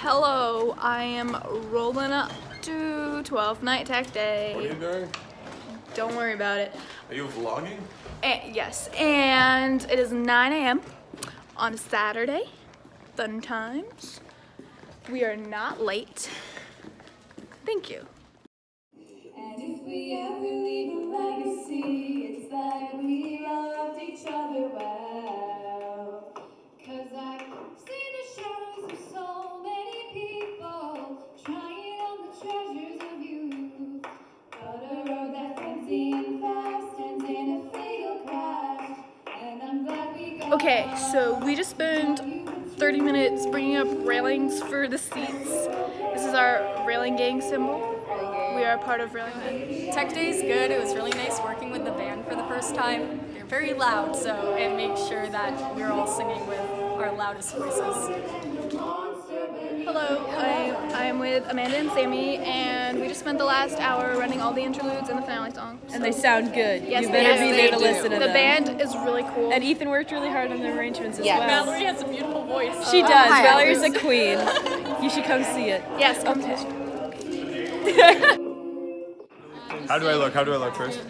Hello, I am rolling up to 12th night tech day. What are you doing? Don't worry about it. Are you vlogging? And, yes, and it is 9 a.m. on a Saturday. Fun times. We are not late. Thank you. Okay, so we just spent 30 minutes bringing up railings for the seats. This is our railing gang symbol. We are part of Railing Gang. Tech Day is good. It was really nice working with the band for the first time. They're very loud, so it makes sure that we're all singing with our loudest voices. Hello, I, I am with Amanda and Sammy, and we just spent the last hour running all the interludes and the finale song. And they sound good. Yes, you better do. be there to They listen to The them. band is really cool. And Ethan worked really hard on the arrangements as Yes. well. Mallory has a beautiful voice. She oh, does. Hi, Valerie's a queen. You should come see it. yes, come How do I look? How do I look first?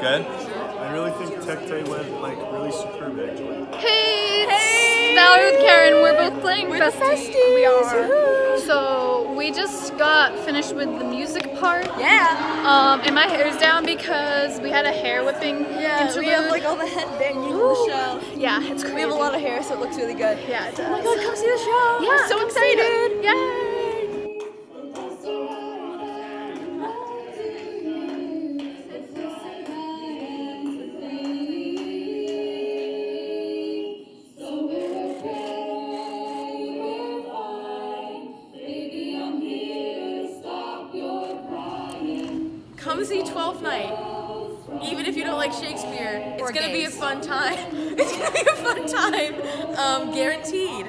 Good? I really think Tech Day went like really superb actually. We're both playing besties. We are. So we just got finished with the music part. Yeah. Um, and my hair's down because we had a hair whipping Yeah, interlude. we have like all the headbanging in the show. yeah, it's crazy. We have a lot of hair, so it looks really good. Yeah, it does. Oh my god, come see the show. Yeah, I'm so excited. see Come see 12th Night. Even if you don't like Shakespeare, it's Or gonna be a fun time. It's gonna be a fun time, um, guaranteed.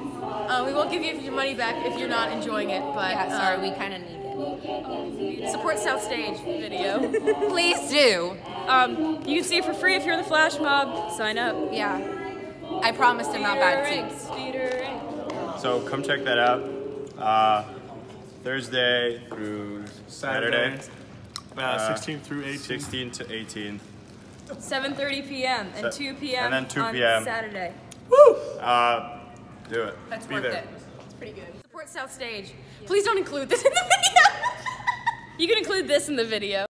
Um, we won't give you your money back if you're not enjoying it, but Yeah, sorry, um, we kind of need it. support South Stage video. Please do. Um, you can see it for free if you're in the flash mob. Sign up. Yeah. I promise they're not bad seats. So come check that out. Uh, Thursday through Saturday, Uh, 16th through 18th. 16 to 18. 7:30 p.m. and 2 p.m. and then 2 on p.m.. Saturday. Uh, do it. That's Be worth there. it. It's pretty good. Support South Stage. Please don't include this in the video. You can include this in the video.